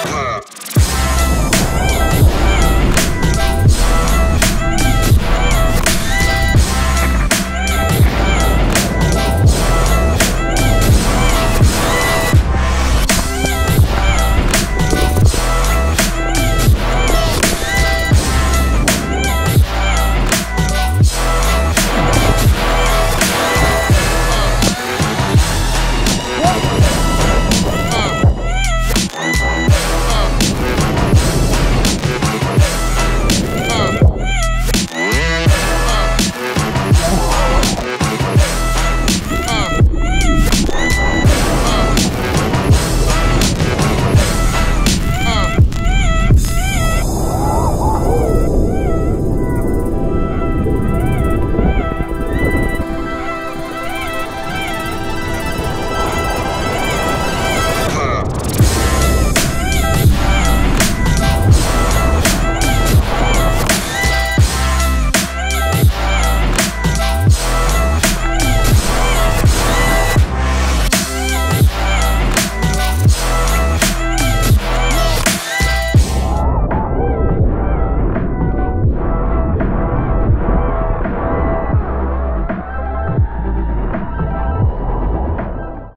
Huh.